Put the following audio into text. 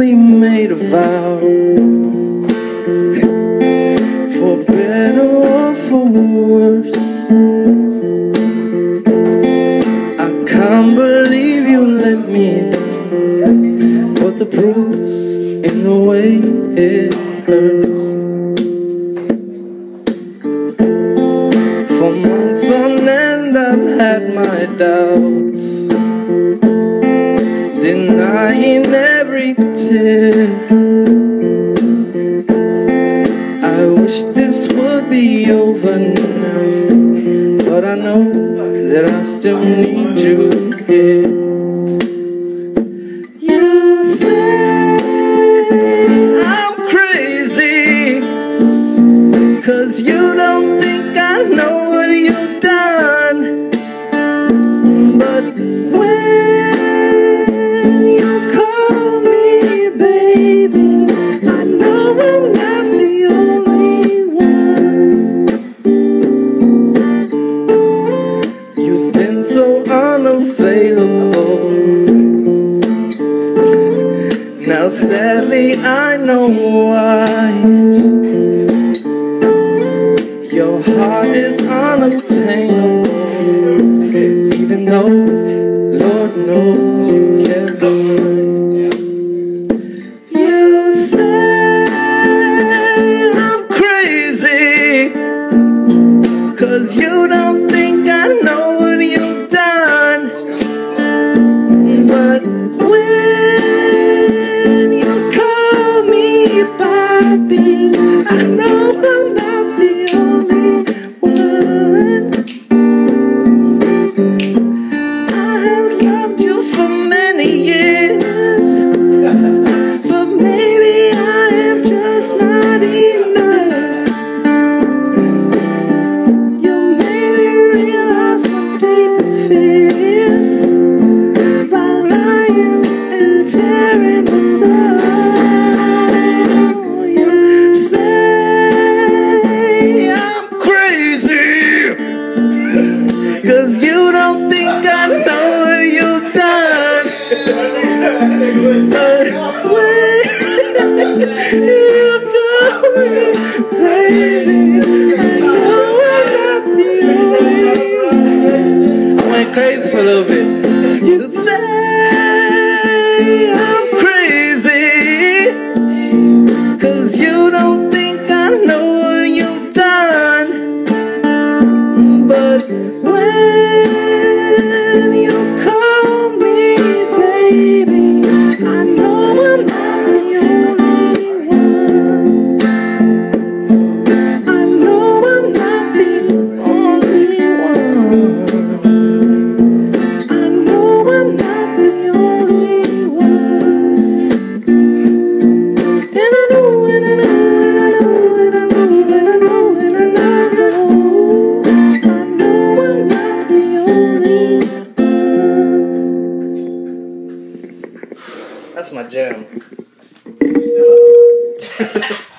we made a vow. For better or for worse. I can't believe you let me down But the proof's in the way it hurts. For months on end I've had my doubts. Denying everything tear. I wish this would be over now, but I know that I still need you here. Now, sadly, I know why. Your heart is unobtainable, even though Lord knows you kept mine. You say I'm crazy, cause you don't you don't think I know what you've done. But when you call me, baby, I know the only one. I went crazy for a little bit. You say I'm crazy, cause you don't think I know what you've done. But when That's my jam.